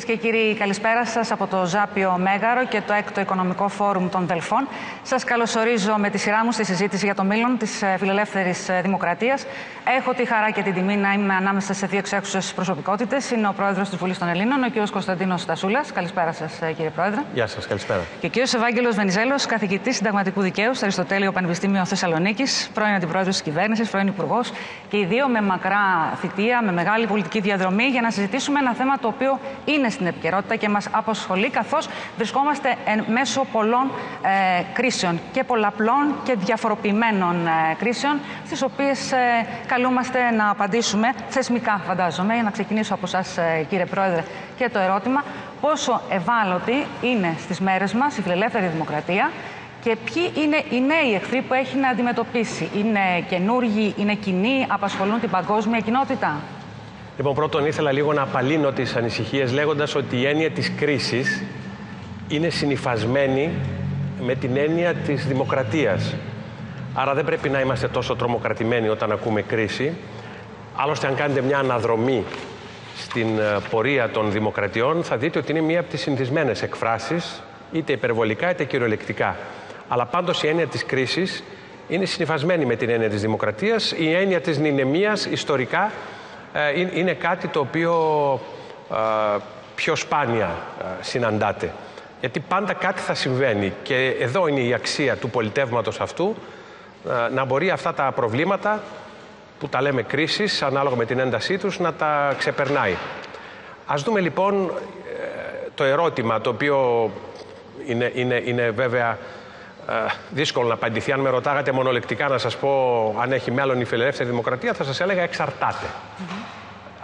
Κυρίες και κύριοι, καλησπέρα σας από το Ζάπιο Μέγαρο και το έκτο Οικονομικό Φόρουμ των Δελφών. Σας καλωσορίζω με τη σειρά μου στη συζήτηση για το μέλλον της ε, φιλελεύθερης ε, δημοκρατίας. Έχω τη χαρά και την τιμή να είμαι ανάμεσα σε δύο εξέχουσες προσωπικότητες. Είναι ο πρόεδρος της Βουλής των Ελλήνων, ο κ. Κωνσταντίνος Στασούλας. Καλησπέρα σας, ε, κύριε Πρόεδρε. Γεια σας, καλησπέρα. Και ο κ. Ευάγγελος Βενιζέλος, καθηγητής συνταγματικού δικαίου στο Αριστοτέλειο Πανεπιστήμιο Θεσσαλονίκης, πρώην αντιπρόεδρος της κυβέρνησης, πρώην υπουργός και οι δύο με μακρά θητεία, με μεγάλη πολιτική διαδρομή για να συζητήσουμε ένα θέμα το οποίο είναι στην επικαιρότητα και μας απασχολεί καθώς βρισκόμαστε εν μέσω πολλών ε, κρίσεων και πολλαπλών και διαφοροποιημένων ε, κρίσεων στις οποίες ε, καλούμαστε να απαντήσουμε θεσμικά φαντάζομαι για να ξεκινήσω από εσάς ε, κύριε Πρόεδρε και το ερώτημα πόσο ευάλωτη είναι στις μέρες μας η φιλελεύθερη δημοκρατία και ποιοι είναι οι νέοι εχθροί που έχει να αντιμετωπίσει. Είναι καινούργοι, είναι κοινοί, απασχολούν την παγκόσμια κοινότητα; Λοιπόν, πρώτον ήθελα λίγο να απαλύνω τις ανησυχίες λέγοντας ότι η έννοια της κρίσης είναι συνυφασμένη με την έννοια της δημοκρατίας. Άρα δεν πρέπει να είμαστε τόσο τρομοκρατημένοι όταν ακούμε κρίση. Άλλωστε, αν κάνετε μια αναδρομή στην ε, πορεία των δημοκρατιών, θα δείτε ότι είναι μία από τις συνηθισμένες εκφράσεις, είτε υπερβολικά είτε κυριολεκτικά. Αλλά πάντως η έννοια της κρίσης είναι συνυφασμένη με την έννοια της δημοκρατίας. Η έννοια της νηνεμίας ιστορικά ε, είναι κάτι το οποίο ε, πιο σπάνια ε, συναντάται. Γιατί πάντα κάτι θα συμβαίνει και εδώ είναι η αξία του πολιτεύματος αυτού να μπορεί αυτά τα προβλήματα που τα λέμε κρίσεις ανάλογα με την έντασή τους να τα ξεπερνάει. Ας δούμε λοιπόν το ερώτημα το οποίο είναι, είναι, είναι βέβαια δύσκολο να απαντηθεί. Αν με ρωτάγατε μονολεκτικά να σας πω αν έχει μέλλον η φιλελεύθερη δημοκρατία θα σας έλεγα εξαρτάται.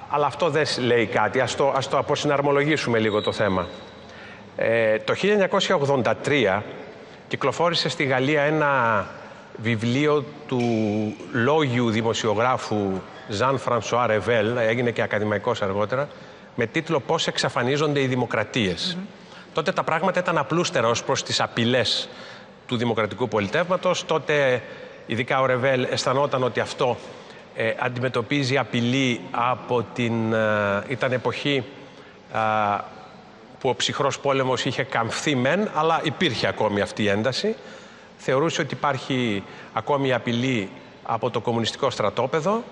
Αλλά αυτό δεν λέει κάτι. Ας το, ας το αποσυναρμολογήσουμε λίγο το θέμα. Ε, το 1983 κυκλοφόρησε στη Γαλλία ένα βιβλίο του λόγιου δημοσιογράφου Ζαν Φρανσουά Ρεβέλ, έγινε και ακαδημαϊκός αργότερα, με τίτλο «Πώς εξαφανίζονται οι δημοκρατίες». Τότε τα πράγματα ήταν απλούστερα ως προς τις απειλές του δημοκρατικού πολιτεύματος. Τότε, ειδικά ο Ρεβέλ, αισθανόταν ότι αυτό ε, αντιμετωπίζει απειλή από την... Ε, ήταν εποχή ε, που ο ψυχρός πόλεμος είχε καμφθεί μεν, αλλά υπήρχε ακόμη αυτή η ένταση. Θεωρούσε ότι υπάρχει ακόμη απειλή από το κομμουνιστικό στρατόπεδο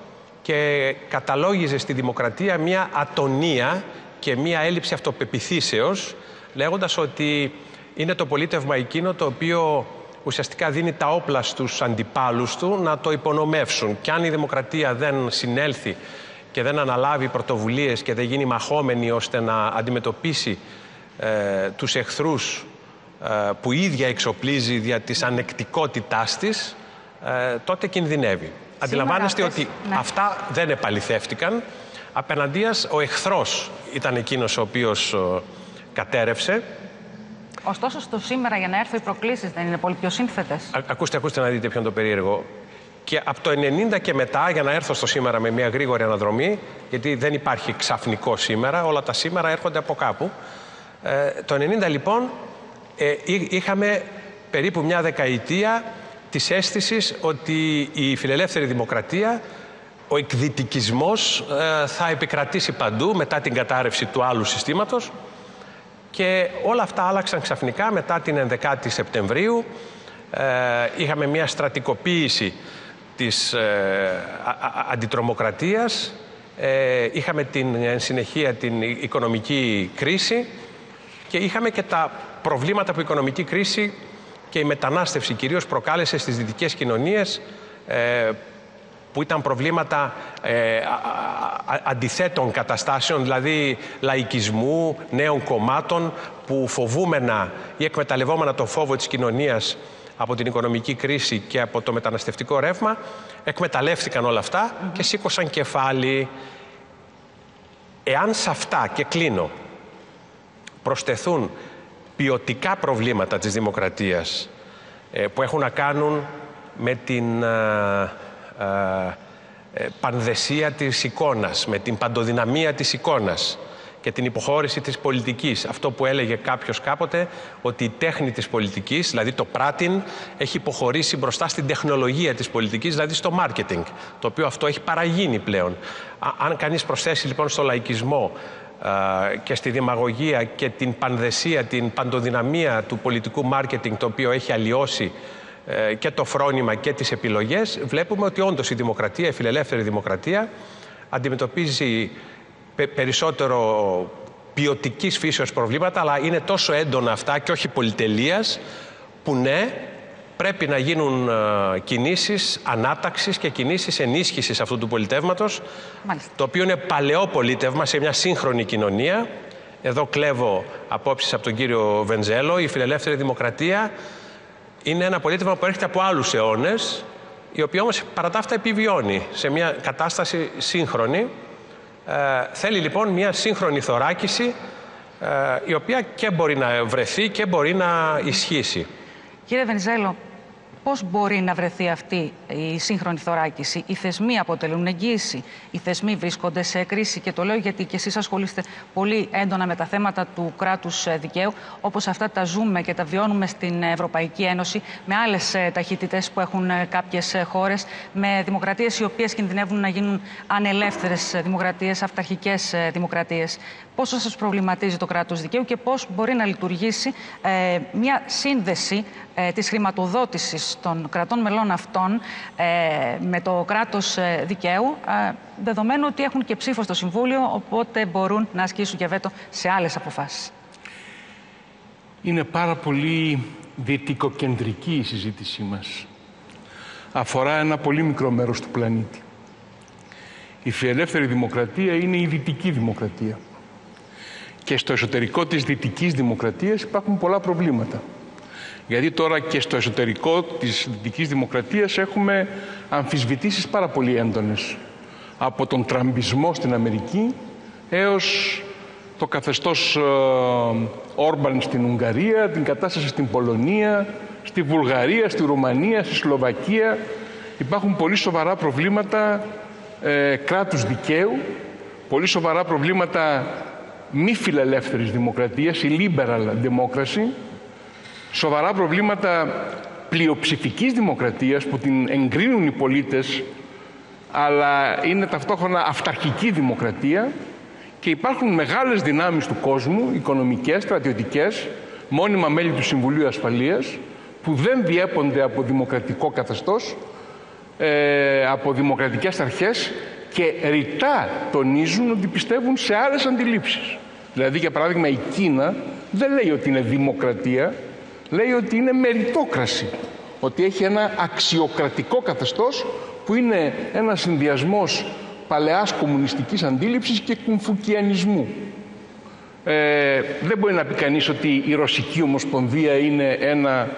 και καταλόγιζε στη δημοκρατία μια ατονία και μια έλλειψη αυτοπεπιθήσεως, λέγοντας ότι είναι το πολίτευμα εκείνο το οποίο ουσιαστικά δίνει τα όπλα στους αντιπάλους του να το υπονομεύσουν. Και αν η δημοκρατία δεν συνέλθει και δεν αναλάβει πρωτοβουλίες και δεν γίνει μαχόμενη ώστε να αντιμετωπίσει ε, τους εχθρούς ε, που η ίδια εξοπλίζει δια της ανεκτικότητάς της, ε, τότε κινδυνεύει. Αντιλαμβάνεστε ότι ναι. αυτά δεν επαληθεύτηκαν. Απέναντίας ο εχθρός ήταν εκείνος ο οποίος ε, κατέρευσε Ωστόσο, στο σήμερα για να έρθω οι προκλήσεις δεν είναι πολύ πιο σύνθετες. Ακούστε, ακούστε να δείτε ποιο είναι το περίεργο. Και από το 90 και μετά, για να έρθω στο σήμερα με μια γρήγορη αναδρομή, γιατί δεν υπάρχει ξαφνικό σήμερα, όλα τα σήμερα έρχονται από κάπου. Ε, το 90 λοιπόν ε, είχαμε περίπου μια δεκαετία της αίσθησης ότι η φιλελεύθερη δημοκρατία, ο εκδυτικισμός ε, θα επικρατήσει παντού μετά την κατάρρευση του άλλου συστήματος και όλα αυτά άλλαξαν ξαφνικά μετά την 11η Σεπτεμβρίου. Ε, είχαμε μια στρατικοποίηση της ε, αντιτρομοκρατίας. Ε, είχαμε την συνεχεία την οικονομική κρίση και είχαμε και τα προβλήματα που η οικονομική κρίση και η μετανάστευση κυρίως προκάλεσε στις δυτικές κοινωνίες ε, που ήταν προβλήματα ε, αντιθέτων καταστάσεων, δηλαδή λαϊκισμού, νέων κομμάτων που φοβούμενα ή εκμεταλλευόμενα το φόβο της κοινωνίας από την οικονομική κρίση και από το μεταναστευτικό ρεύμα, εκμεταλλεύτηκαν όλα και σήκωσαν κεφάλι. Εάν σε αυτά, και κλείνω, προσθεθούν ποιοτικά προβλήματα της δημοκρατίας ε, που έχουν να κάνουν με την ε, ε, ε, πανδεσία της εικόνας, με την παντοδυναμία της εικόνας και την υποχώρηση της πολιτικής. Αυτό που έλεγε κάποιος κάποτε, ότι η τέχνη της πολιτικής, δηλαδή το πράτην, έχει υποχωρήσει μπροστά στην τεχνολογία της πολιτικής, δηλαδή στο μάρκετινγκ, το οποίο αυτό έχει παραγίνει πλέον. Αν κανείς προσθέσει λοιπόν στο λαϊκισμό και στη δημαγωγία και την πανδεσία, την παντοδυναμία του πολιτικού μάρκετινγκ το οποίο έχει αλλοιώσει ε, και το φρόνημα και τις επιλογές, βλέπουμε ότι όντως η δημοκρατία, η φιλελεύθερη δημοκρατία, αντιμετωπίζει περισσότερο ποιοτικής φύσεως προβλήματα, αλλά είναι τόσο έντονα αυτά και όχι πολυτελείας, που ναι, πρέπει να γίνουν ε, κινήσεις ανάταξης και κινήσεις ενίσχυσης αυτού του πολιτεύματος, το οποίο είναι παλαιό πολίτευμα σε μια σύγχρονη κοινωνία. Εδώ κλέβω απόψεις από τον κύριο Βενζέλο. Η φιλελεύθερη δημοκρατία είναι ένα πολίτευμα που έρχεται από άλλους αιώνες, η οποία όμως παρά τα αυτά επιβιώνει σε μια κατάσταση σύγχρονη. Ε, θέλει λοιπόν μια σύγχρονη θωράκιση, ε, η οποία και μπορεί να βρεθεί και μπορεί να ισχύσει. Κύριε Βενιζέλο, πώς μπορεί να βρεθεί αυτή η σύγχρονη θωράκιση. Οι θεσμοί αποτελούν εγγύηση. Οι θεσμοί βρίσκονται σε κρίση και το λέω γιατί και εσείς ασχολείστε πολύ έντονα με τα θέματα του κράτους ε, δικαίου, όπως αυτά τα ζούμε και τα βιώνουμε στην Ευρωπαϊκή Ένωση, με άλλες ε, ταχύτητες που έχουν ε, κάποιες χώρες, με δημοκρατίες οι οποίες κινδυνεύουν να γίνουν ανελεύθερες δημοκρατίες, αυταρχικές δημοκρατίες. Πόσο σας προβληματίζει το κράτος δικαίου και πώς μπορεί να λειτουργήσει μια σύνδεση ε, της χρηματοδότησης των κρατών μελών αυτών ε, με το κράτος ε, δικαίου, δεδομένου ότι έχουν και ψήφο στο Συμβούλιο, οπότε μπορούν να ασκήσουν και βέτο σε άλλες αποφάσεις. Είναι πάρα πολύ δυτικοκεντρική η συζήτησή μας. Αφορά ένα πολύ μικρό μέρος του πλανήτη. Η φιλελεύθερη δημοκρατία είναι η δυτική δημοκρατία. Και στο εσωτερικό της δυτικής δημοκρατίας υπάρχουν πολλά προβλήματα. Γιατί τώρα και στο εσωτερικό της δυτικής δημοκρατίας έχουμε αμφισβητήσεις πάρα πολύ έντονες. Από τον τραμπισμό στην Αμερική έως το καθεστώς ε, Όρμπαν στην Ουγγαρία, την κατάσταση στην Πολωνία, στη Βουλγαρία, στη Ρουμανία, στη Σλοβακία. Υπάρχουν πολύ σοβαρά προβλήματα ε, κράτους δικαίου, πολύ σοβαρά προβλήματα μη φιλελεύθερης δημοκρατίας, η liberal democracy, σοβαρά προβλήματα πλειοψηφικής δημοκρατίας που την εγκρίνουν οι πολίτες αλλά είναι ταυτόχρονα αυταρχική δημοκρατία και υπάρχουν μεγάλες δυνάμεις του κόσμου, οικονομικές, στρατιωτικές, μόνιμα μέλη του Συμβουλίου Ασφαλείας που δεν διέπονται από δημοκρατικό καθεστώς, ε, από δημοκρατικές αρχές και ρητά τονίζουν ότι πιστεύουν σε άλλες αντιλήψεις. Δηλαδή, για παράδειγμα, η Κίνα δεν λέει ότι είναι δημοκρατία, λέει ότι είναι μεριτόκραση, ότι έχει ένα αξιοκρατικό καθεστώς που είναι ένα συνδυασμός παλαιάς κομμουνιστικής αντίληψης και κουμφουκιανισμού. Ε, δεν μπορεί να πει κανείς ότι η Ρωσική Ομοσπονδία είναι ένα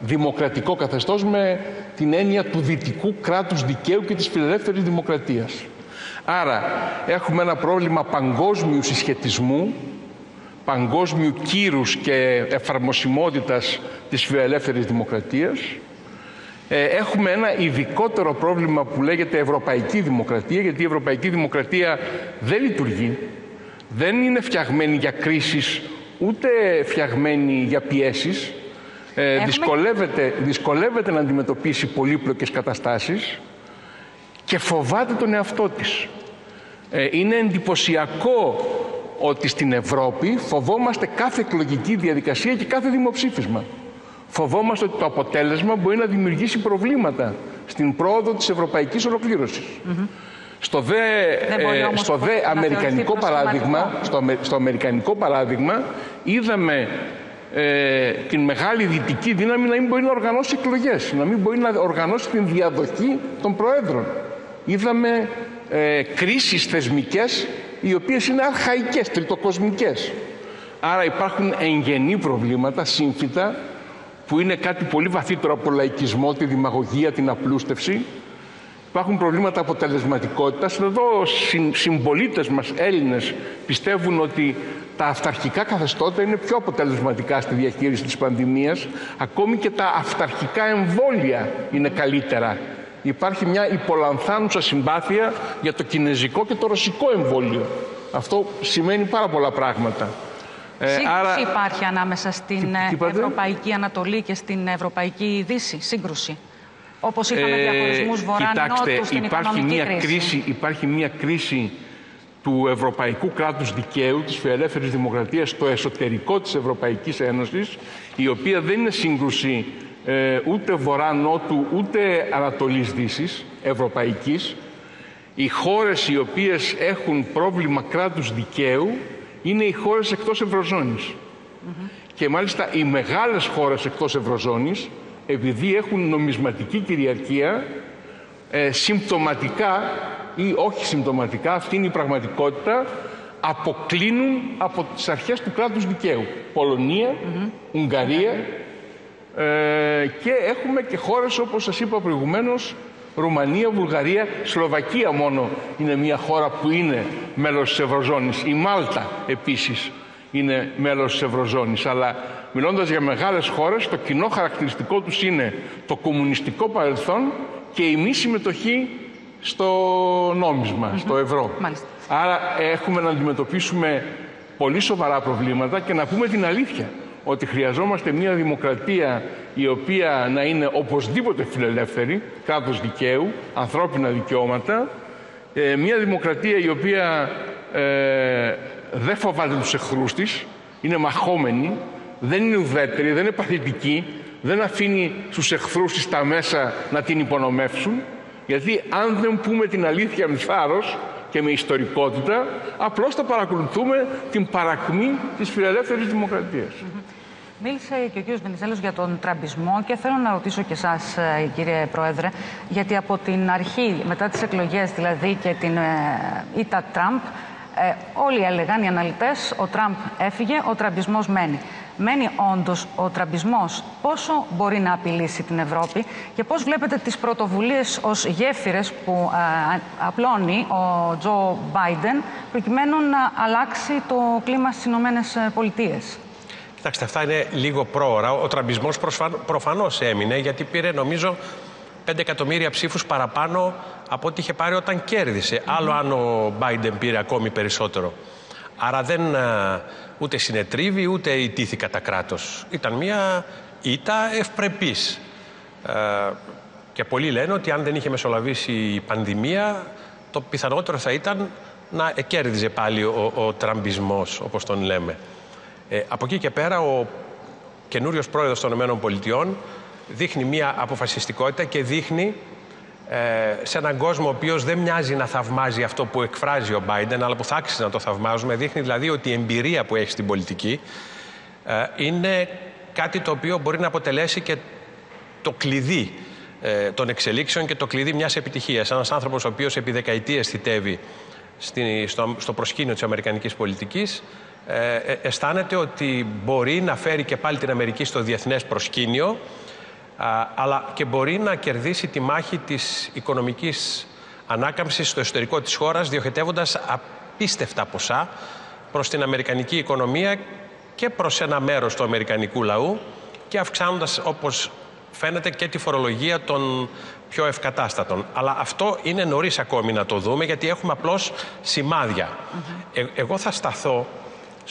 δημοκρατικό καθεστώς με την έννοια του δυτικού κράτους δικαίου και της φιλελεύθερης δημοκρατίας. Άρα έχουμε ένα πρόβλημα παγκόσμιου συσχετισμού παγκόσμιου κύρους και εφαρμοσιμότητας της φιλελεύθερης δημοκρατίας. Ε, έχουμε ένα ειδικότερο πρόβλημα που λέγεται Ευρωπαϊκή Δημοκρατία, γιατί η Ευρωπαϊκή Δημοκρατία δεν λειτουργεί, δεν είναι φτιαγμένη για κρίσεις, ούτε φτιαγμένη για πιέσεις. Ε, δυσκολεύεται, δυσκολεύεται να αντιμετωπίσει πολύπλοκες καταστάσεις και φοβάται τον εαυτό της. Ε, είναι εντυπωσιακό ότι στην Ευρώπη φοβόμαστε κάθε εκλογική διαδικασία και κάθε δημοψήφισμα. Φοβόμαστε ότι το αποτέλεσμα μπορεί να δημιουργήσει προβλήματα στην πρόοδο της ευρωπαϊκής ολοκλήρωσης. Στο δε, ε, στο δε αμερικανικό παράδειγμα, στο, στο αμερικανικό παράδειγμα είδαμε ε, την μεγάλη δυτική δύναμη να μην μπορεί να οργανώσει εκλογές, να μην μπορεί να οργανώσει την διαδοχή των προέδρων. Είδαμε ε, κρίσεις θεσμικές οι οποίες είναι αρχαϊκές, τριτοκοσμικές. Άρα υπάρχουν εγγενή προβλήματα, σύμφυτα, που είναι κάτι πολύ βαθύτερο από λαϊκισμό, τη δημαγωγία, την απλούστευση. Υπάρχουν προβλήματα αποτελεσματικότητας. Εδώ συμπολίτες μας, Έλληνες, πιστεύουν ότι τα αυταρχικά καθεστώτα είναι πιο αποτελεσματικά στη διαχείριση της πανδημίας. Ακόμη και τα αυταρχικά εμβόλια είναι καλύτερα υπάρχει μια υπολανθάνουσα συμπάθεια για το κινέζικο και το ρωσικό εμβόλιο. Αυτό σημαίνει πάρα πολλά πράγματα. Ε, σύγκρουση άρα... υπάρχει ανάμεσα στην Ευρωπαϊκή Ανατολή και στην Ευρωπαϊκή Δύση. Σύγκρουση. Όπως είχαμε ε, διαχωρισμούς βορρά κοιτάξτε, στην υπάρχει μια κρίση. Υπάρχει μια κρίση του ευρωπαϊκού κράτους δικαίου, της φιλελεύθερης δημοκρατίας στο εσωτερικό της Ευρωπαϊκής Ένωσης, η οποία δεν είναι σύγκρουση ε, ούτε βορρά-νότου, ούτε ανατολής δύσης, ευρωπαϊκής. Οι χώρες οι οποίες έχουν πρόβλημα κράτους δικαίου είναι οι χώρες εκτός Ευρωζώνης. Και μάλιστα οι μεγάλες χώρες εκτός Ευρωζώνης, επειδή έχουν νομισματική κυριαρχία, ε, συμπτωματικά ή όχι συμπτωματικά, αυτή είναι η πραγματικότητα, αποκλίνουν από τις αρχές του κράτους δικαίου. Πολωνία, Ουγγαρία ε, και έχουμε και χώρες όπως σας είπα προηγουμένως, Ρουμανία, Βουλγαρία, Σλοβακία μόνο είναι μια χώρα που είναι μέλος της Ευρωζώνης. Η Μάλτα επίσης είναι μέλος της Ευρωζώνης. Αλλά μιλώντας για μεγάλες χώρες, το κοινό χαρακτηριστικό τους είναι το κομμουνιστικό παρελθόν και η μη συμμετοχή στο νόμισμα, στο ευρώ. Άρα έχουμε να αντιμετωπίσουμε πολύ σοβαρά προβλήματα και να πούμε την αλήθεια ότι χρειαζόμαστε μια δημοκρατία η οποία να είναι οπωσδήποτε φιλελεύθερη, κράτος δικαίου, ανθρώπινα δικαιώματα, ε, μια δημοκρατία η οποία ε, δεν φοβάται τους εχθρούς της, είναι μαχόμενη, δεν είναι ουδέτερη, δεν είναι παθητική, δεν αφήνει τους εχθρούς της τα μέσα να την υπονομεύσουν, γιατί αν δεν πούμε την αλήθεια με θάρρος και με ιστορικότητα, απλώς θα παρακολουθούμε την παρακμή της φιλελεύθερης δημοκρατίας. Μίλησε και ο κύριος Βενιζέλος για τον τραμπισμό και θέλω να ρωτήσω και εσάς, ε, κύριε Πρόεδρε, γιατί από την αρχή, μετά τις εκλογές δηλαδή και την ε, ήττα Τραμπ, ε, όλοι έλεγαν οι αναλυτές, ο Τραμπ έφυγε, ο τραμπισμός μένει. Μένει όντως ο τραμπισμός. Πόσο μπορεί να απειλήσει την Ευρώπη και πώς βλέπετε τις πρωτοβουλίες ως γέφυρες που ε, απλώνει ο Τζο Μπάιντεν προκειμένου να αλλάξει το κλίμα στις Ηνωμένες Πολιτείες; Κοιτάξτε, αυτά είναι λίγο πρόωρα. Ο τραμπισμός προφανώς έμεινε γιατί πήρε νομίζω 5 εκατομμύρια ψήφους παραπάνω από ό,τι είχε πάρει όταν κέρδισε. Άλλο αν ο Μπάιντεν πήρε ακόμη περισσότερο. Άρα δεν ε, ούτε συνετρίβει ούτε ιτήθη κατά κράτος. Ήταν μια ήττα ευπρεπής. Ε, και πολλοί λένε ότι αν δεν είχε μεσολαβήσει η πανδημία, το πιθανότερο θα ήταν να κέρδιζε πάλι ο, ο τραμπισμός, όπως τον λέμε. Ε, από εκεί και πέρα ο καινούριος πρόεδρος των ΗΠΑ δείχνει μια αποφασιστικότητα και δείχνει ε, σε έναν κόσμο ο οποίος δεν μοιάζει να θαυμάζει αυτό που εκφράζει ο Biden, αλλά που θα άξιζε να το θαυμάζουμε. Δείχνει δηλαδή ότι η εμπειρία που έχει στην πολιτική ε, είναι κάτι το οποίο μπορεί να αποτελέσει και το κλειδί ε, των εξελίξεων και το κλειδί μιας επιτυχίας. Ένας άνθρωπος ο οποίος επί δεκαετίες θητεύει στο, στο προσκήνιο της αμερικανικής πολιτικής ε, ε, αισθάνεται ότι μπορεί να φέρει και πάλι την Αμερική στο διεθνές προσκήνιο αλλά και μπορεί να κερδίσει τη μάχη της οικονομικής ανάκαμψης στο εσωτερικό της χώρας διοχετεύοντας απίστευτα ποσά προς την Αμερικανική οικονομία και προς ένα μέρος του Αμερικανικού λαού και αυξάνοντας όπως φαίνεται και τη φορολογία των πιο ευκατάστατων. Αλλά αυτό είναι νωρίς ακόμη να το δούμε γιατί έχουμε απλώς σημάδια. Ε, εγώ θα σταθώ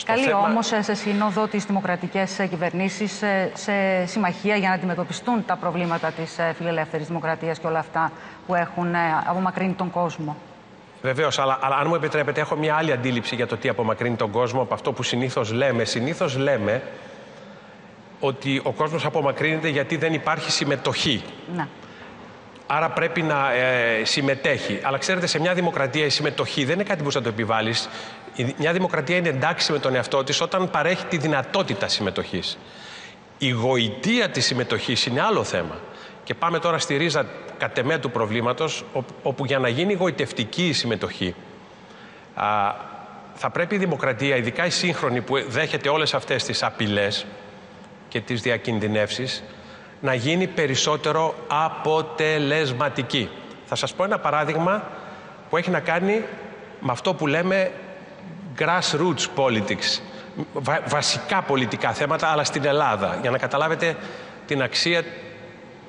Καλή θέμα... όμως σε σύνοδο τι δημοκρατικές κυβερνήσεις σε συμμαχία για να αντιμετωπιστούν τα προβλήματα της ε, φιλελεύθερης δημοκρατίας και όλα αυτά που έχουν ε, απομακρύνει τον κόσμο. Βεβαίως, αλλά, αλλά αν μου επιτρέπετε, έχω μια άλλη αντίληψη για το τι απομακρύνει τον κόσμο από αυτό που συνήθως λέμε. Συνήθως λέμε ότι ο κόσμος απομακρύνεται γιατί δεν υπάρχει συμμετοχή. Να. Άρα πρέπει να ε, συμμετέχει. Αλλά ξέρετε, σε μια δημοκρατία η συμμετοχή δεν είναι κάτι που θα το επιβάλλεις μια δημοκρατία είναι εντάξει με τον εαυτό της όταν παρέχει τη δυνατότητα συμμετοχής. Η γοητεία της συμμετοχής είναι άλλο θέμα. Και πάμε τώρα στη ρίζα κατεμέ του προβλήματος, όπου για να γίνει γοητευτική η συμμετοχή, θα πρέπει η δημοκρατία, ειδικά η σύγχρονη που δέχεται όλες αυτές τις απειλές και τις διακινδυνεύσεις, να γίνει περισσότερο αποτελεσματική. Θα σας πω ένα παράδειγμα που έχει να κάνει με αυτό που λέμε grassroots politics, βασικά πολιτικά θέματα, αλλά στην Ελλάδα, για να καταλάβετε την αξία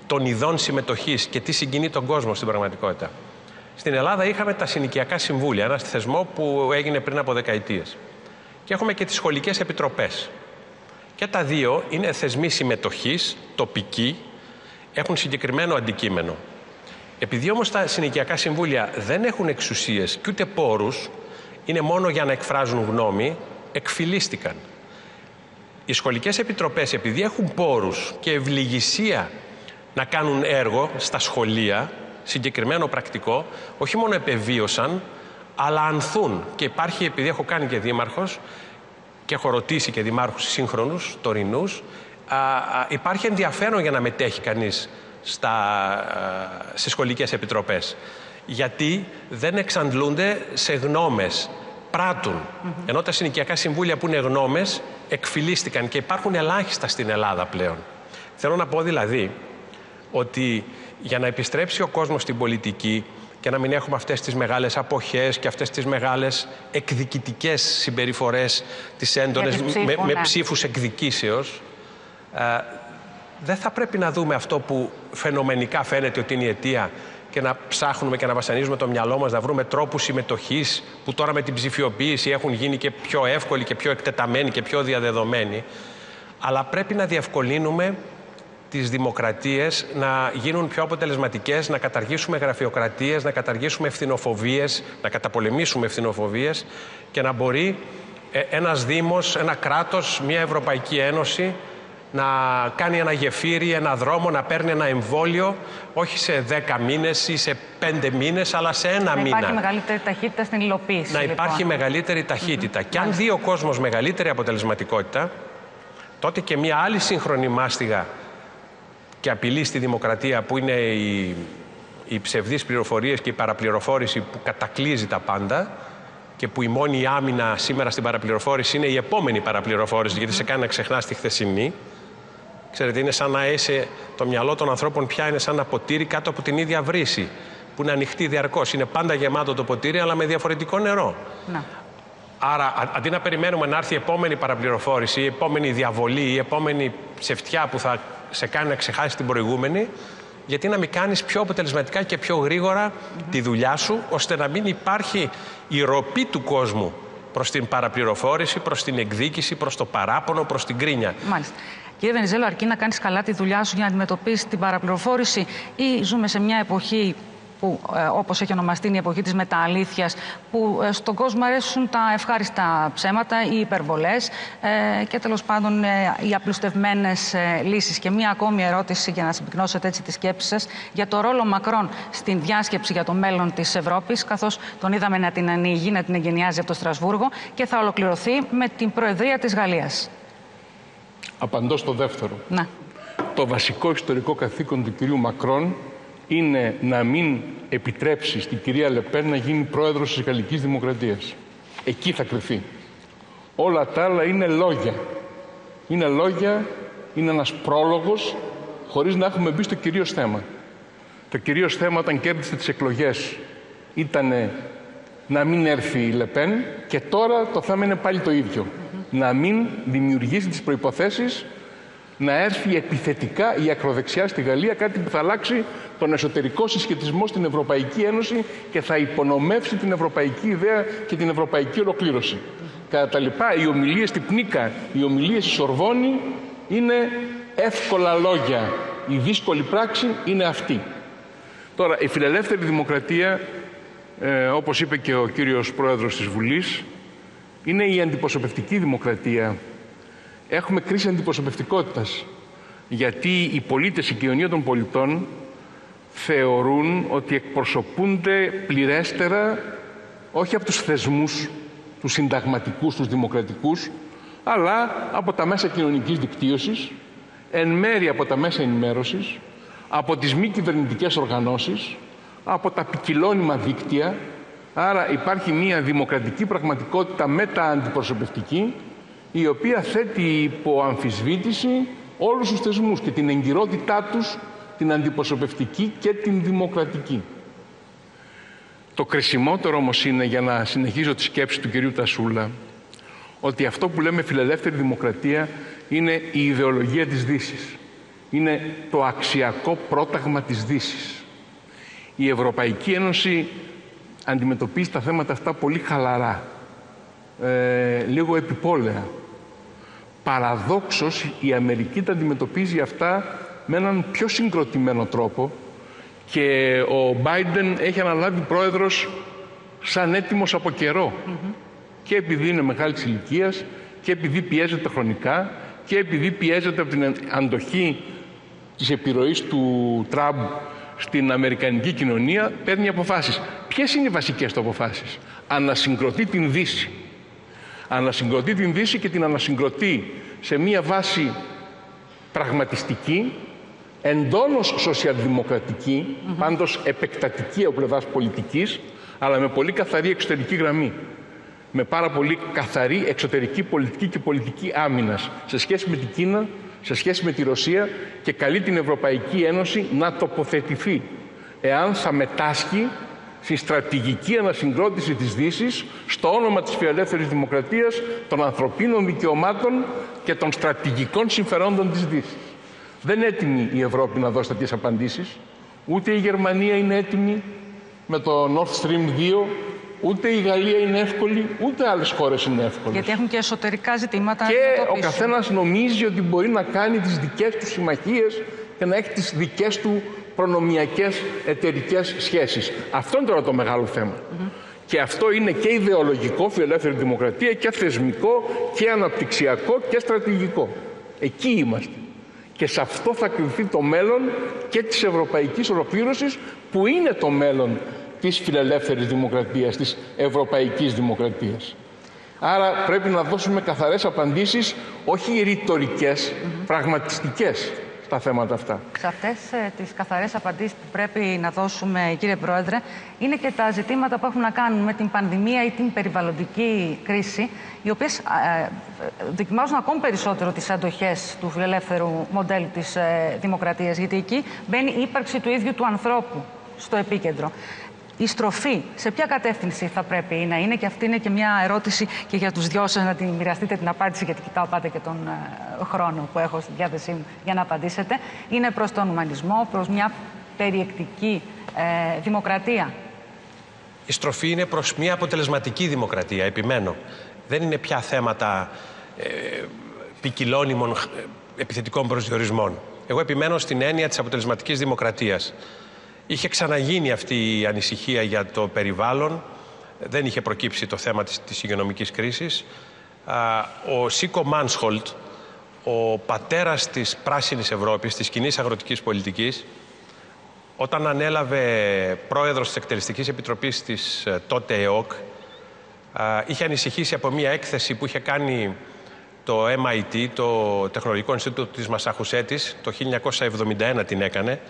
των ειδών συμμετοχής και τι συγκινεί τον κόσμο στην πραγματικότητα. Στην Ελλάδα είχαμε τα συνοικιακά συμβούλια, ένα θεσμό που έγινε πριν από δεκαετίες. Και έχουμε και τις σχολικές επιτροπές. Και τα δύο είναι θεσμοί συμμετοχής, τοπικοί, έχουν συγκεκριμένο αντικείμενο. Επειδή όμως τα συνοικιακά συμβούλια δεν έχουν εξουσίες και ούτε πόρους, είναι μόνο για να εκφράζουν γνώμη, εκφυλίστηκαν. Οι σχολικές επιτροπές, επειδή έχουν πόρους και ευληγησία να κάνουν έργο στα σχολεία, συγκεκριμένο πρακτικό, όχι μόνο επεβίωσαν, αλλά ανθούν. Και υπάρχει, επειδή έχω κάνει και δήμαρχος και έχω ρωτήσει και δημάρχους σύγχρονους, τωρινούς, α, υπάρχει ενδιαφέρον για να μετέχει κανείς στα, α, στις σχολικές επιτροπές. Γιατί δεν εξαντλούνται σε γνώμες, πράττουν. Ενώ τα συνοικιακά συμβούλια που είναι γνώμες, εκφυλίστηκαν και υπάρχουν ελάχιστα στην Ελλάδα πλέον. Θέλω να πω δηλαδή ότι για να επιστρέψει ο κόσμος στην πολιτική και να μην έχουμε αυτές τις μεγάλες αποχές και αυτές τις μεγάλες εκδικητικές συμπεριφορές τις έντονες ψήφου, με, με ναι. ψήφους εκδικήσεως ε, δεν θα πρέπει να δούμε αυτό που φαινομενικά φαίνεται ότι είναι η αιτία και να ψάχνουμε και να βασανίζουμε το μυαλό μας, να βρούμε τρόπους συμμετοχής που τώρα με την ψηφιοποίηση έχουν γίνει και πιο εύκολοι και πιο εκτεταμένοι και πιο διαδεδομένοι. Αλλά πρέπει να διευκολύνουμε τις δημοκρατίες να γίνουν πιο αποτελεσματικές, να καταργήσουμε γραφειοκρατίες, να καταργήσουμε ευθυνοφοβίες, να καταπολεμήσουμε ευθυνοφοβίες και να μπορεί ε, ένας Δήμος, ένα κράτος, μια Ευρωπαϊκή Ένωση να κάνει ένα γεφύρι, ένα δρόμο, να παίρνει ένα εμβόλιο, όχι σε 10 μήνες ή σε 5 μήνες, αλλά σε ένα Να μήνα. υπάρχει μεγαλύτερη ταχύτητα στην υλοποίηση. Να λοιπόν. υπάρχει μεγαλύτερη ταχύτητα. Και αν δει ο κόσμος μεγαλύτερη αποτελεσματικότητα, τότε και μια άλλη σύγχρονη μάστιγα και απειλή στη δημοκρατία που είναι οι, οι ψευδείς πληροφορίες και η παραπληροφόρηση που κατακλείζει τα πάντα και που η μόνη άμυνα σήμερα στην παραπληροφόρηση είναι η επόμενη παραπληροφόρηση γιατί σε κάνει να ξεχνάς τη χθεσινή. Ξέρετε, είναι σαν να είσαι το μυαλό των ανθρώπων πια είναι σαν ένα ποτήρι κάτω από την ίδια βρύση που είναι ανοιχτή διαρκώς. Είναι πάντα γεμάτο το ποτήρι αλλά με διαφορετικό νερό. Να. Άρα, α- αντί να περιμένουμε να έρθει η επόμενη παραπληροφόρηση, η επόμενη διαβολή, η επόμενη ψευτιά που θα σε κάνει να ξεχάσεις την προηγούμενη, γιατί να μην κάνεις πιο αποτελεσματικά και πιο γρήγορα τη δουλειά σου, ώστε να μην υπάρχει η ροπή του κόσμου προς την παραπληροφόρηση, προς την εκδίκηση, προς το παράπονο, προς την κρίνια. Μάλιστα. Κύριε Βενιζέλο, αρκεί να κάνεις καλά τη δουλειά σου για να αντιμετωπίσεις την παραπληροφόρηση, ή ζούμε σε μια εποχή που, ε, όπως έχει ονομαστεί, είναι η εποχή της μετααλήθειας, που ε, στον κόσμο αρέσουν τα ευχάριστα ψέματα, οι υπερβολές ε, και τέλος πάντων ε, οι απλουστευμένες ε, λύσεις. Και μία ακόμη ερώτηση για να συμπυκνώσετε έτσι τη σκέψη σας για το ρόλο Μακρόν στην διάσκεψη για το μέλλον της Ευρώπης, καθώς τον είδαμε να την ανοίγει, να την εγκαινιάζει από το Στρασβούργο και θα ολοκληρωθεί με την Προεδρία της Γαλλίας. Απαντώ στο δεύτερο. Να. Το βασικό ιστορικό καθήκον του κυρίου Μακρόν είναι να μην επιτρέψει στην κυρία Λεπέν να γίνει πρόεδρος της Γαλλικής Δημοκρατίας. Εκεί θα κρυφεί. Όλα τα άλλα είναι λόγια. Είναι λόγια, είναι ένας πρόλογος, χωρίς να έχουμε μπει στο κυρίως θέμα. Το κυρίως θέμα όταν κέρδισε τις εκλογές ήταν να μην έρθει η Λεπέν και τώρα το θέμα είναι πάλι το ίδιο. Να μην δημιουργήσει τις προϋποθέσεις να έρθει επιθετικά η ακροδεξιά στη Γαλλία, κάτι που θα αλλάξει τον εσωτερικό συσχετισμό στην Ευρωπαϊκή Ένωση και θα υπονομεύσει την ευρωπαϊκή ιδέα και την ευρωπαϊκή ολοκλήρωση. Κατά τα λοιπά, οι ομιλίες στην Πνίκα, οι ομιλίες στη Σορβόνη είναι εύκολα λόγια. Η δύσκολη πράξη είναι αυτή. Τώρα, η φιλελεύθερη δημοκρατία, ε, όπως είπε και ο κύριος Πρόεδρος της Βουλής, είναι η αντιπροσωπευτική δημοκρατία. Έχουμε κρίση αντιπροσωπευτικότητας. Γιατί οι πολίτες, η κοινωνία των πολιτών θεωρούν ότι εκπροσωπούνται πληρέστερα όχι από τους θεσμούς, τους συνταγματικούς, τους δημοκρατικούς, αλλά από τα μέσα κοινωνικής δικτύωσης, εν μέρη από τα μέσα ενημέρωσης, από τις μη κυβερνητικές οργανώσεις, από τα ποικιλώνυμα δίκτυα. Άρα υπάρχει μια δημοκρατική πραγματικότητα μετα-αντιπροσωπευτική, η οποία θέτει υπό αμφισβήτηση όλους τους θεσμούς και την εγκυρότητά τους, την αντιπροσωπευτική και την δημοκρατική. Το κρισιμότερο όμως είναι, για να συνεχίσω τη σκέψη του κυρίου Τασούλα, ότι αυτό που λέμε φιλελεύθερη δημοκρατία είναι η ιδεολογία της Δύσης. Είναι το αξιακό πρόταγμα της Δύσης. Η Ευρωπαϊκή Ένωση αντιμετωπίζει τα θέματα αυτά πολύ χαλαρά, ε, λίγο επιπόλαια. Παραδόξως η Αμερική τα αντιμετωπίζει αυτά με έναν πιο συγκροτημένο τρόπο και ο Biden έχει αναλάβει πρόεδρος σαν έτοιμος από καιρό. Και επειδή είναι μεγάλης ηλικίας και επειδή πιέζεται χρονικά και επειδή πιέζεται από την αντοχή της επιρροής του Τραμπ στην Αμερικανική κοινωνία, παίρνει αποφάσεις. Ποιες είναι οι βασικές του αποφάσεις; Ανασυγκροτεί την Δύση. Ανασυγκροτεί την Δύση και την ανασυγκροτεί σε μία βάση πραγματιστική, εντόνως σοσιαλδημοκρατική, mm -hmm. πάντως επεκτατική από πλευράς πολιτικής, αλλά με πολύ καθαρή εξωτερική γραμμή. Με πάρα πολύ καθαρή εξωτερική πολιτική και πολιτική άμυνας σε σχέση με την Κίνα, σε σχέση με τη Ρωσία και καλεί την Ευρωπαϊκή Ένωση να τοποθετηθεί εάν θα μετάσχει στη στρατηγική ανασυγκρότηση της Δύσης στο όνομα της φιλελεύθερης δημοκρατίας, των ανθρωπίνων δικαιωμάτων και των στρατηγικών συμφερόντων της Δύσης. Δεν είναι έτοιμη η Ευρώπη να δώσει τέτοιες απαντήσεις. Ούτε η Γερμανία είναι έτοιμη με το Nord Stream 2, ούτε η Γαλλία είναι εύκολη, ούτε άλλες χώρες είναι εύκολες. Γιατί έχουν και εσωτερικά ζητήματα. Και ο καθένας νομίζει ότι μπορεί να κάνει τις δικές του συμμαχίες και να έχει τις δικές του προνομιακές εταιρικές σχέσεις. Αυτό είναι τώρα το μεγάλο θέμα. Και αυτό είναι και ιδεολογικό, φιλελεύθερη δημοκρατία, και θεσμικό, και αναπτυξιακό, και στρατηγικό. Εκεί είμαστε. Και σε αυτό θα κρυφθεί το μέλλον και της ευρωπαϊκής ολοκλήρωσης, που είναι το μέλλον της φιλελεύθερης δημοκρατίας, της ευρωπαϊκής δημοκρατίας. Άρα πρέπει να δώσουμε καθαρές απαντήσεις, όχι ρητορικές, πραγματιστικές τα θέματα αυτά. Σε αυτές ε, τις καθαρές απαντήσεις που πρέπει να δώσουμε, κύριε Πρόεδρε, είναι και τα ζητήματα που έχουν να κάνουν με την πανδημία ή την περιβαλλοντική κρίση, οι οποίες ε, δοκιμάζουν ακόμη περισσότερο τις αντοχές του φιλελεύθερου μοντέλου της ε, δημοκρατίας. Γιατί εκεί μπαίνει η ύπαρξη του ίδιου του ανθρώπου στο επίκεντρο η στροφή σε ποια κατεύθυνση θα πρέπει να είναι; Και αυτή είναι και μια ερώτηση και για τους δυο σας να την μοιραστείτε την απάντηση γιατί κοιτάω πάντα και τον ε, χρόνο που έχω στη διάθεσή μου για να απαντήσετε. Είναι προς τον ουμανισμό, προς μια περιεκτική ε, δημοκρατία. Η στροφή είναι προς μια αποτελεσματική δημοκρατία, επιμένω. Δεν είναι πια θέματα ε, ποικιλώνυμων ε, επιθετικών προσδιορισμών. Εγώ επιμένω στην έννοια της αποτελεσματικής δημοκρατίας. Είχε ξαναγίνει αυτή η ανησυχία για το περιβάλλον. Δεν είχε προκύψει το θέμα της, της υγειονομικής κρίσης. Ο Σίκο Μάνσχολτ, ο πατέρας της πράσινης Ευρώπης, της κοινής αγροτικής πολιτικής, όταν ανέλαβε πρόεδρος της Εκτελεστικής Επιτροπής της ε, τότε ΕΟΚ, είχε ανησυχήσει από μια έκθεση που είχε κάνει το MIT, το Τεχνολογικό Ινστιτούτο της Μασαχουσέτης, το 1971 την έκανε,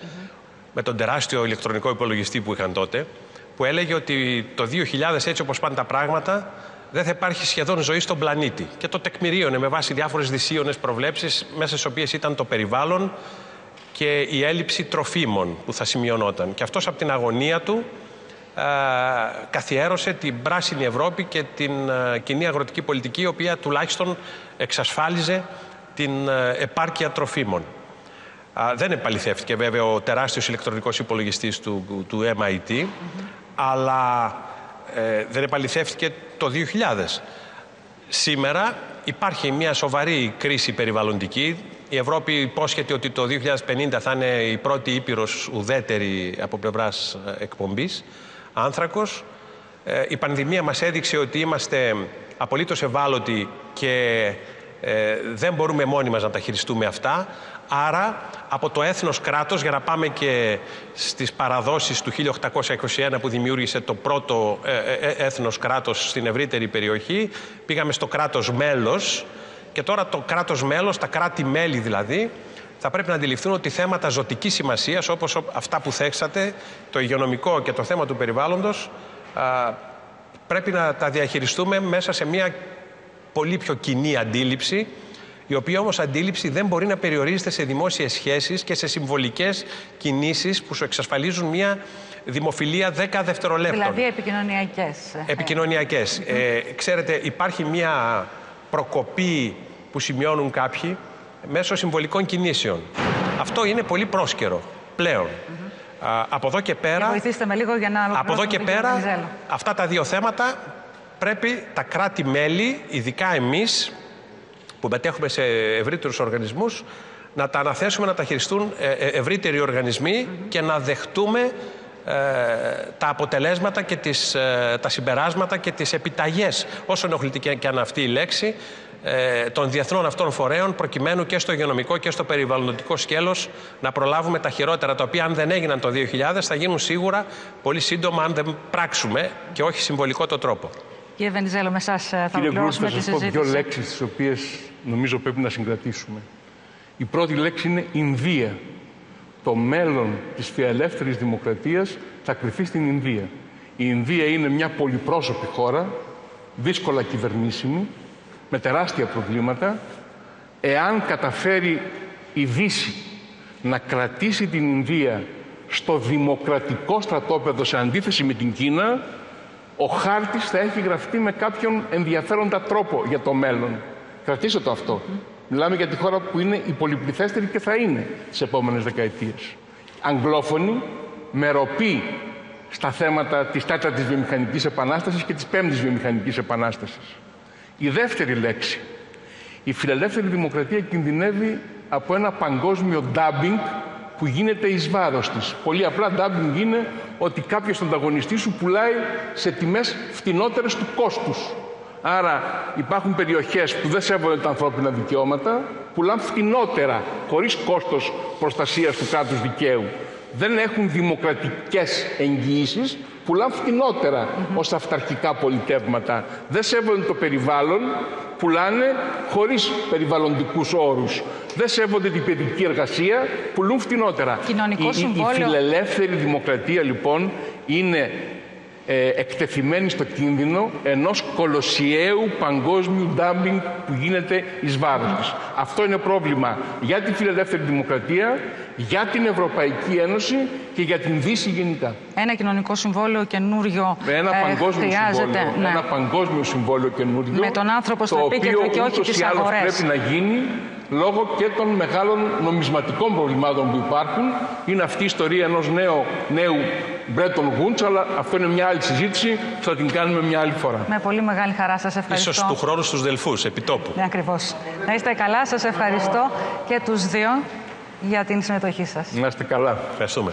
με τον τεράστιο ηλεκτρονικό υπολογιστή που είχαν τότε, που έλεγε ότι το 2000 έτσι όπως πάνε τα πράγματα δεν θα υπάρχει σχεδόν ζωή στον πλανήτη. Και το τεκμηρίωνε με βάση διάφορες δυσίωνες προβλέψεις μέσα στις οποίες ήταν το περιβάλλον και η έλλειψη τροφίμων που θα σημειωνόταν. Και αυτός από την αγωνία του α, καθιέρωσε την πράσινη Ευρώπη και την α, κοινή αγροτική πολιτική η οποία τουλάχιστον εξασφάλιζε την α, επάρκεια τροφίμων δεν επαληθεύτηκε βέβαια ο τεράστιος ηλεκτρονικός υπολογιστής του, του MIT, αλλά ε, δεν επαληθεύτηκε το 2000. Σήμερα υπάρχει μια σοβαρή κρίση περιβαλλοντική. Η Ευρώπη υπόσχεται ότι το 2050 θα είναι η πρώτη ήπειρος ουδέτερη από πλευράς ε, εκπομπής άνθρακος. Ε, η πανδημία μας έδειξε ότι είμαστε απολύτως ευάλωτοι και δεν μπορούμε μόνοι μας να τα χειριστούμε αυτά. Άρα από το έθνος κράτος, για να πάμε και στις παραδόσεις του 1821 που δημιούργησε το πρώτο ε, ε, ε, έθνος κράτος στην ευρύτερη περιοχή, πήγαμε στο κράτος μέλος και τώρα το κράτος μέλος, τα κράτη-μέλη δηλαδή, θα πρέπει να αντιληφθούν ότι θέματα ζωτικής σημασίας, όπως αυτά που θέξατε, το υγειονομικό και το θέμα του περιβάλλοντος, πρέπει να τα διαχειριστούμε μέσα σε μια πολύ πιο κοινή αντίληψη η οποία όμως αντίληψη δεν μπορεί να περιορίζεται σε δημόσιες σχέσεις και σε συμβολικές κινήσεις που σου εξασφαλίζουν μια δημοφιλία 10 δευτερολέπτων. Δηλαδή επικοινωνιακές. Επικοινωνιακές. Ε, ξέρετε, υπάρχει μια προκοπή που σημειώνουν κάποιοι μέσω συμβολικών κινήσεων. Αυτό είναι πολύ πρόσκαιρο πλέον. από εδώ και πέρα... Και βοηθήστε με λίγο για να Από εδώ και πέρα, αυτά τα δύο θέματα πρέπει τα κράτη-μέλη, ειδικά εμείς, που μετέχουμε σε ευρύτερους οργανισμούς να τα αναθέσουμε να τα χειριστούν ε, ε, ευρύτεροι οργανισμοί και να δεχτούμε τα αποτελέσματα και τις, ε, τα συμπεράσματα και τις επιταγές, όσο ενοχλητική και αν αυτή η λέξη, ε, των διεθνών αυτών φορέων, προκειμένου και στο υγειονομικό και στο περιβαλλοντικό σκέλος να προλάβουμε τα χειρότερα, τα οποία αν δεν έγιναν το 2000 θα γίνουν σίγουρα πολύ σύντομα αν δεν πράξουμε και όχι συμβολικό το τρόπο. Κύριε Βενιζέλο, με εσάς θα Κύριε ολοκληρώσουμε θα τη σας πω συζήτηση. δύο λέξεις τις οποίες νομίζω πρέπει να συγκρατήσουμε. Η πρώτη λέξη είναι Ινδία. Το μέλλον της φιλελεύθερης δημοκρατίας θα κρυφθεί στην Ινδία. Η Ινδία είναι μια πολυπρόσωπη χώρα, δύσκολα κυβερνήσιμη, με τεράστια προβλήματα. Εάν καταφέρει η Δύση να κρατήσει την Ινδία στο δημοκρατικό στρατόπεδο σε αντίθεση με την Κίνα, ο χάρτης θα έχει γραφτεί με κάποιον ενδιαφέροντα τρόπο για το μέλλον. Κρατήστε το αυτό. Μιλάμε για τη χώρα που είναι η πολυπληθέστερη και θα είναι τις επόμενες δεκαετίες. Αγγλόφωνη, με ροπή στα θέματα της τέταρτης βιομηχανικής επανάστασης και της πέμπτης βιομηχανικής επανάστασης. Η δεύτερη λέξη. Η φιλελεύθερη δημοκρατία κινδυνεύει από ένα παγκόσμιο dubbing που γίνεται εις βάρος της. Πολύ απλά dubbing είναι ότι κάποιος ανταγωνιστής σου πουλάει σε τιμές φτηνότερες του κόστους. Άρα υπάρχουν περιοχές που δεν σέβονται τα ανθρώπινα δικαιώματα, πουλάνε φτηνότερα, χωρίς κόστος προστασίας του κράτους δικαίου. Δεν έχουν δημοκρατικές εγγυήσεις, πουλάνε φτηνότερα ως αυταρχικά πολιτεύματα. Δεν σέβονται το περιβάλλον, πουλάνε χωρίς περιβαλλοντικούς όρους. Δεν σέβονται την παιδική εργασία, πουλούν φτηνότερα. Κοινωνικό η, η- η συμβόλαιο. φιλελεύθερη δημοκρατία λοιπόν είναι ε, εκτεθειμένη στο κίνδυνο ενός κολοσιαίου παγκόσμιου ντάμπινγκ που γίνεται εις βάρος της. Αυτό είναι πρόβλημα για τη φιλελεύθερη δημοκρατία, για την Ευρωπαϊκή Ένωση και για την Δύση γενικά. Ένα κοινωνικό συμβόλαιο καινούριο Με ένα ε, παγκόσμιο χρειάζεται. συμβόλαιο, ναι. ένα παγκόσμιο συμβόλαιο καινούριο, Με τον άνθρωπο στο το επίκεντρο οποίο και όχι ούτως τις ή άλλως αγορές. πρέπει να γίνει λόγω και των μεγάλων νομισματικών προβλημάτων που υπάρχουν. Είναι αυτή η ιστορία ενός νέου, νέου Bretton Woods, αλλά αυτό είναι μια άλλη συζήτηση που θα την κάνουμε μια άλλη φορά. Με πολύ μεγάλη χαρά σας ευχαριστώ. Ίσως του χρόνου στους Δελφούς, επιτόπου. Ναι, ακριβώς. Να είστε καλά, σας ευχαριστώ και τους δύο για την συμμετοχή σας. Να είστε καλά. Ευχαριστούμε.